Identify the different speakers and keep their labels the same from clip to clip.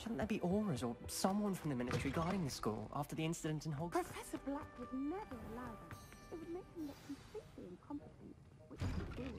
Speaker 1: Shouldn't there be Aurors or someone from the military guarding the school after the incident in Hogsmeade?
Speaker 2: Professor Black would never allow that. It would make him look completely incompetent, which is good.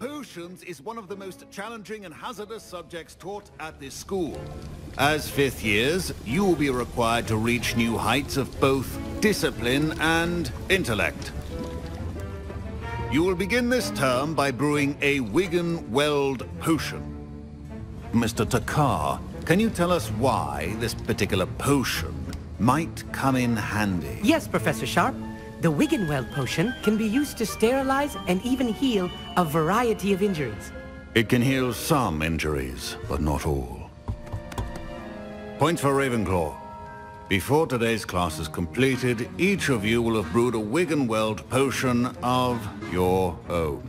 Speaker 3: Potions is one of the most challenging and hazardous subjects taught at this school. As fifth years, you will be required to reach new heights of both discipline and intellect. You will begin this term by brewing a Wiggenweld potion. Mr. Thakkar, can you tell us why this particular potion might come in handy?
Speaker 4: Yes, Professor Sharp. The Wiggenweld potion can be used to sterilize and even heal a variety of injuries.
Speaker 3: It can heal some injuries, but not all. Points for Ravenclaw. Before today's class is completed, each of you will have brewed a Wiggenweld potion of your own.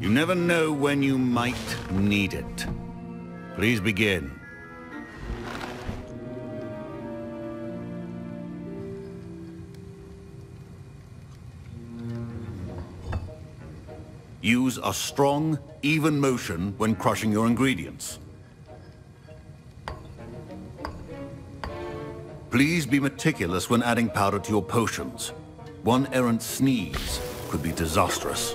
Speaker 3: You never know when you might need it. Please begin. Use a strong, even motion when crushing your ingredients. Please be meticulous when adding powder to your potions. One errant sneeze could be disastrous.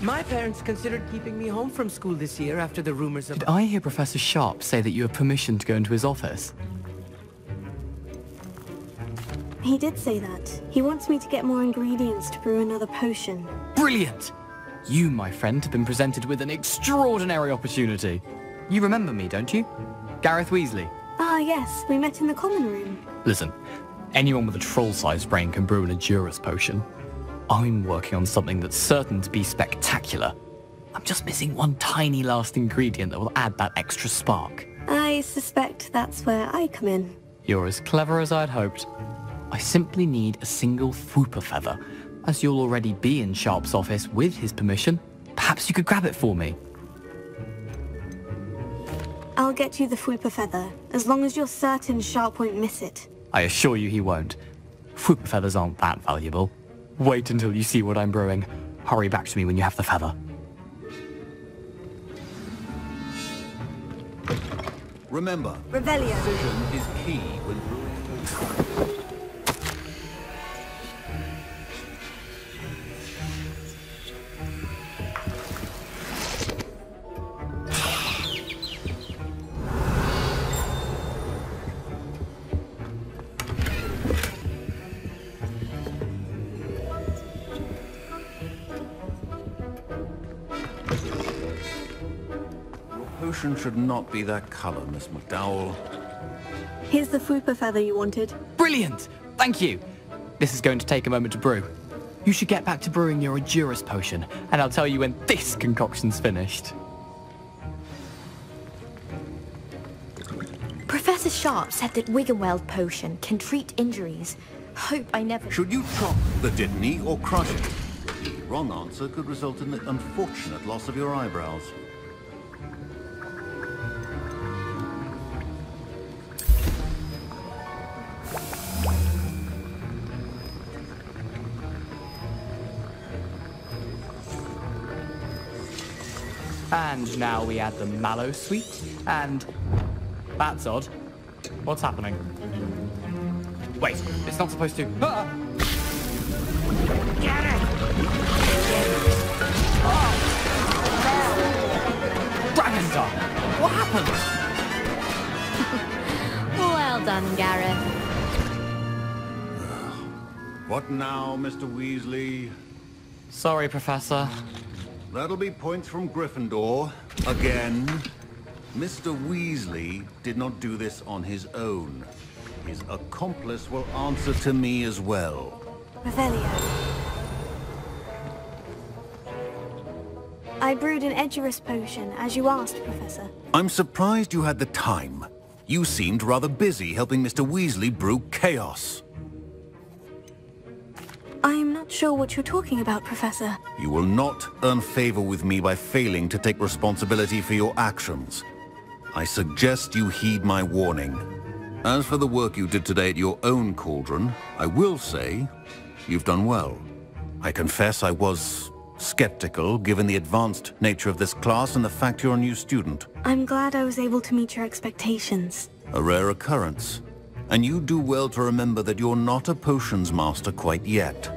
Speaker 4: My parents considered keeping me home from school this year after the rumors of...
Speaker 5: Did I hear Professor Sharp say that you have permission to go into his office?
Speaker 2: He did say that. He wants me to get more ingredients to brew another potion.
Speaker 5: Brilliant! You, my friend, have been presented with an extraordinary opportunity. You remember me, don't you? Garreth Weasley.
Speaker 2: Ah, yes. We met in the common room.
Speaker 5: Listen, anyone with a troll-sized brain can brew an Edurus potion. I'm working on something that's certain to be spectacular. I'm just missing one tiny last ingredient that will add that extra spark.
Speaker 2: I suspect that's where I come in.
Speaker 5: You're as clever as I'd hoped. I simply need a single Fwooper feather. As you'll already be in Sharp's office with his permission, perhaps you could grab it for me.
Speaker 2: I'll get you the Fwooper feather, as long as you're certain Sharp won't miss it.
Speaker 5: I assure you he won't. Fwooper feathers aren't that valuable. Wait until you see what I'm brewing. Hurry back to me when you have the feather.
Speaker 3: Remember,
Speaker 2: Revelio.
Speaker 3: precision is key when brewing. Your potion should not be that color, Miss McDowell.
Speaker 2: Here's the Fwooper feather you wanted.
Speaker 5: Brilliant! Thank you! This is going to take a moment to brew. You should get back to brewing your Edurus potion, and I'll tell you when this concoction's finished.
Speaker 6: Professor Sharp said that Wiggenweld potion can treat injuries. Hope I never...
Speaker 3: Should you chop the Dittany or crush it? The wrong answer could result in the unfortunate loss of your eyebrows.
Speaker 5: And now we add the Mallowsweet, and... That's odd. What's happening? Wait, it's not supposed to... Ah! Get it! Oh! Dragon What happened?
Speaker 6: Well done, Garreth.
Speaker 3: What now, Mr. Weasley?
Speaker 5: Sorry, Professor.
Speaker 3: That'll be points from Gryffindor. Again. Mr. Weasley did not do this on his own. His accomplice will answer to me as well.
Speaker 7: Revelio. I brewed an Edurus potion, as you asked, Professor.
Speaker 3: I'm surprised you had the time. You seemed rather busy helping Mr. Weasley brew chaos.
Speaker 7: I'm not sure what you're talking about, Professor.
Speaker 3: You will not earn favor with me by failing to take responsibility for your actions. I suggest you heed my warning. As for the work you did today at your own cauldron, I will say you've done well. I confess I was skeptical given the advanced nature of this class and the fact you're a new student.
Speaker 7: I'm glad I was able to meet your expectations.
Speaker 3: A rare occurrence. And you do well to remember that you're not a potions master quite yet.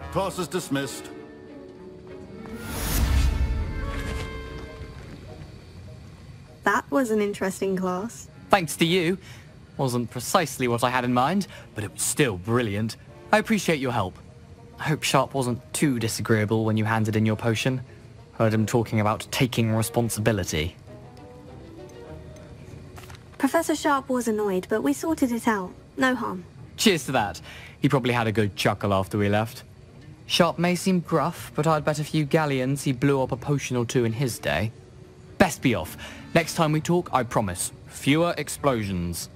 Speaker 3: Class is dismissed.
Speaker 7: That was an interesting class.
Speaker 5: Thanks to you. Wasn't precisely what I had in mind, but it was still brilliant. I appreciate your help. I hope Sharp wasn't too disagreeable when you handed in your potion. Heard him talking about taking responsibility.
Speaker 7: Professor Sharp was annoyed, but we sorted it out. No harm.
Speaker 5: Cheers to that. He probably had a good chuckle after we left. Sharp may seem gruff, but I'd bet a few galleons he blew up a potion or two in his day. Best be off. Next time we talk, I promise, fewer explosions.